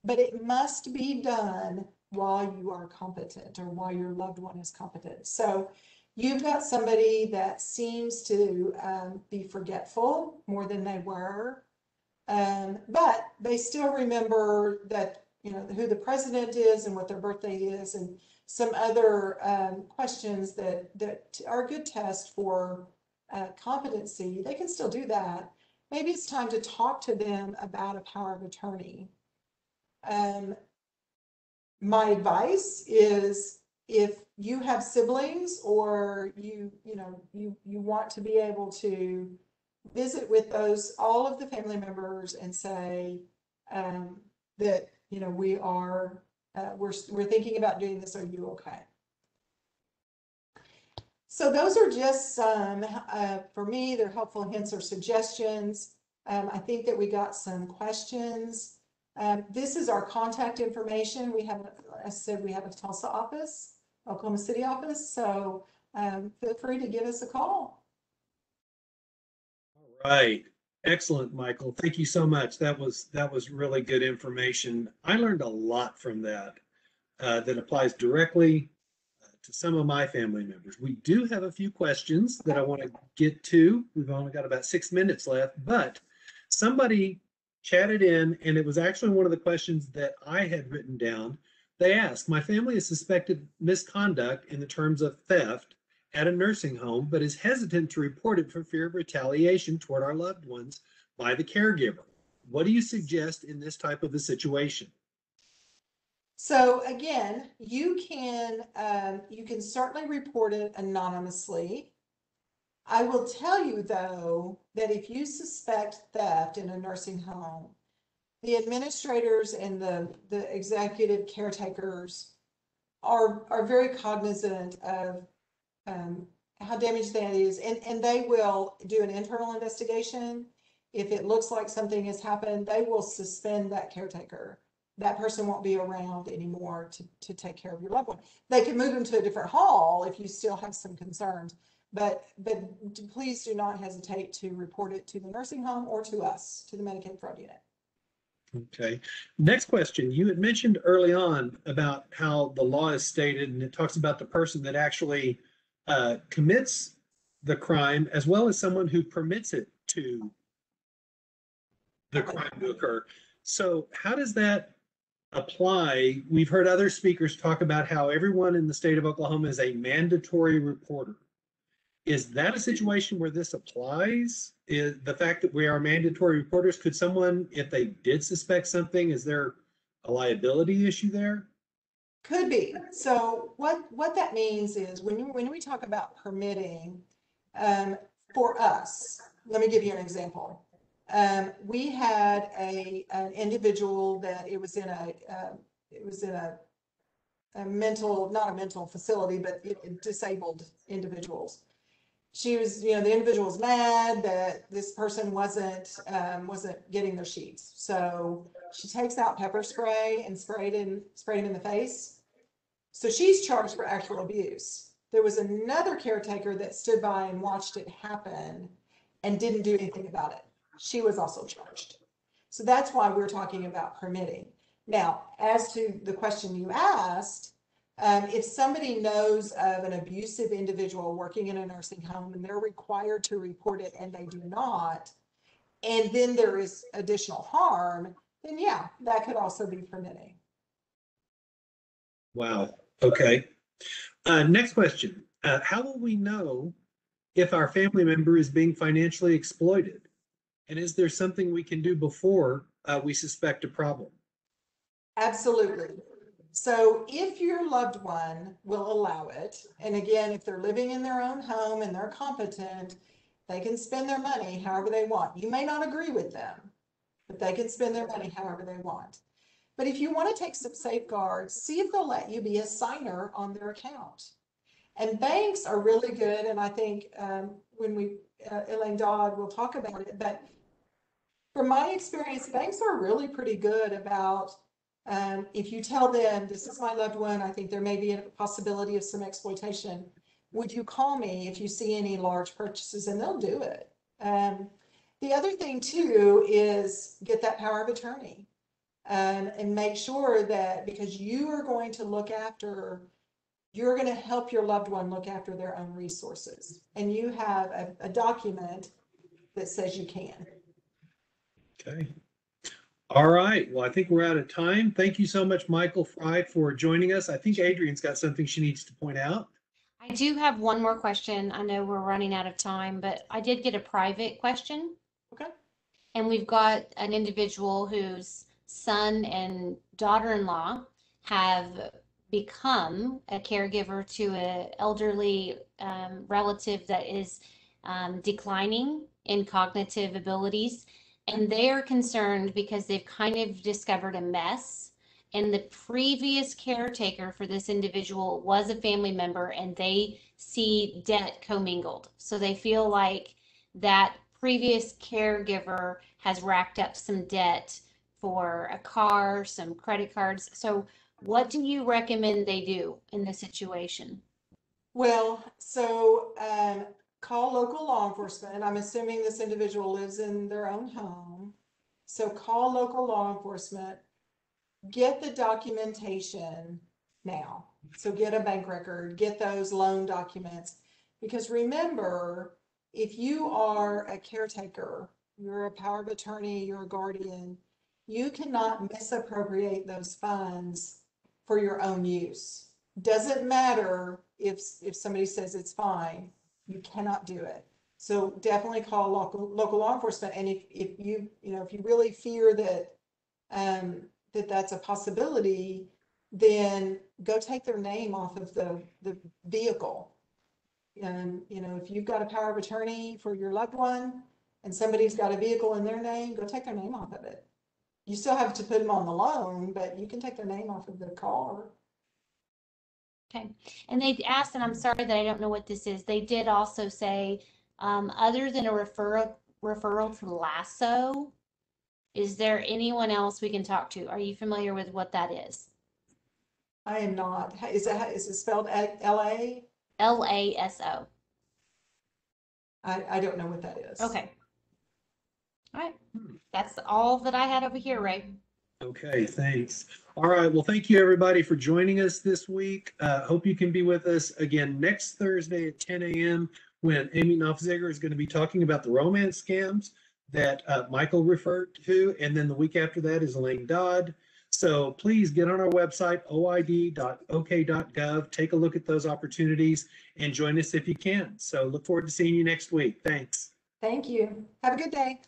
but it must be done while you are competent or while your loved one is competent. So you've got somebody that seems to um, be forgetful more than they were, um, but they still remember that you know who the president is and what their birthday is and some other um, questions that that are a good test for uh, competency. They can still do that. Maybe it's time to talk to them about a power of attorney um, my advice is if you have siblings or you, you know, you, you want to be able to visit with those, all of the family members and say, um, that, you know, we are, uh, we're, we're thinking about doing this. Are you okay? So those are just some, uh, for me, they're helpful hints or suggestions. Um, I think that we got some questions. Um, this is our contact information. We have, as I said, we have a Tulsa office, Oklahoma City office, so um, feel free to give us a call. All right. Excellent, Mykel. Thank you so much. That was, that was really good information. I learned a lot from that uh, that applies directly uh, to some of my family members. We do have a few questions that I want to get to. We've only got about six minutes left, but somebody chatted in, and it was actually one of the questions that I had written down. They asked, My family has suspected misconduct in the terms of theft at a nursing home, but is hesitant to report it for fear of retaliation toward our loved ones by the caregiver. What do you suggest in this type of a situation? So again, you can, um, you can certainly report it anonymously. I will tell you though, that if you suspect theft in a nursing home, the administrators and the, the executive caretakers are, are very cognizant of, um, how damaged that is, and, and they will do an internal investigation. If it looks like something has happened, they will suspend that caretaker. That person won't be around anymore to, to take care of your loved one. They can move them to a different hall if you still have some concerns. But, but please do not hesitate to report it to the nursing home or to us, to the Medicaid fraud unit. Okay. Next question. You had mentioned early on about how the law is stated and it talks about the person that actually uh, commits the crime as well as someone who permits it to the crime to occur. So how does that apply? We've heard other speakers talk about how everyone in the state of Oklahoma is a mandatory reporter. Is that a situation where this applies? Is the fact that we are mandatory reporters, could someone, if they did suspect something, is there a liability issue there? Could be. So what, what that means is when you, when we talk about permitting, um, for us, let me give you an example. Um, we had a, an individual that it was in a, uh, it was in a, a mental, not a mental facility, but it, it disabled individuals. She was, you know, the individual was mad that this person wasn't, um, wasn't getting their sheets. So she takes out pepper spray and sprayed in, sprayed him in the face. So she's charged for actual abuse. There was another caretaker that stood by and watched it happen and didn't do anything about it. She was also charged. So that's why we're talking about permitting. Now, as to the question you asked, um, if somebody knows of an abusive individual working in a nursing home and they're required to report it and they do not, and then there is additional harm, then yeah, that could also be permitting. Wow, okay. Uh, next question. Uh, how will we know if our family member is being financially exploited? And is there something we can do before uh, we suspect a problem? Absolutely. So if your loved one will allow it, and again, if they're living in their own home and they're competent, they can spend their money however they want. You may not agree with them, but they can spend their money however they want. But if you want to take some safeguards, see if they'll let you be a signer on their account. And banks are really good, and I think um, when we, uh, Elaine Dodd will talk about it, but from my experience, banks are really pretty good about um, if you tell them, this is my loved one, I think there may be a possibility of some exploitation. Would you call me if you see any large purchases? And they'll do it. Um, the other thing too is get that power of attorney. Um, and make sure that because you are going to look after, you're going to help your loved one look after their own resources. And you have a, a document that says you can. Okay. All right. Well, I think we're out of time. Thank you so much, Mykel Fry, for joining us. I think Adrienne's got something she needs to point out. I do have one more question. I know we're running out of time, but I did get a private question. Okay. And we've got an individual whose son and daughter-in-law have become a caregiver to an elderly um, relative that is um, declining in cognitive abilities. And they are concerned because they've kind of discovered a mess. And the previous caretaker for this individual was a family member and they see debt commingled. So they feel like that previous caregiver has racked up some debt for a car, some credit cards. So what do you recommend they do in this situation? Well, so um, call local law enforcement. I'm assuming this individual lives in their own home. So call local law enforcement. Get the documentation now. So get a bank record, get those loan documents. Because remember, if you are a caretaker, you're a power of attorney, you're a guardian, you cannot misappropriate those funds for your own use. Doesn't matter if, if somebody says it's fine, you cannot do it. So definitely call local, local law enforcement. And if, if you, you know, if you really fear that, um, that that's a possibility, then go take their name off of the, the vehicle. And, you know, if you've got a power of attorney for your loved one and somebody's got a vehicle in their name, go take their name off of it. you still have to put them on the loan, but you can take their name off of their car. And they asked, and I'm sorry that I don't know what this is, they did also say, um, other than a referral, referral to LASO, is there anyone else we can talk to? Are you familiar with what that is? I am not, is it, is it spelled L A? L A S O. I, I don't know what that is. Okay. All right. That's all that I had over here, Ray. Okay, thanks. All right, well, thank you, everybody, for joining us this week. Uh, hope you can be with us again next Thursday at ten AM when Amy Nofziger is going to be talking about the romance scams that uh, Mykel referred to. And then the week after that is Elaine Dodd. So please get on our website, oid.ok.gov, take a look at those opportunities and join us if you can. So look forward to seeing you next week. Thanks. Thank you. Have a good day.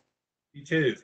You too.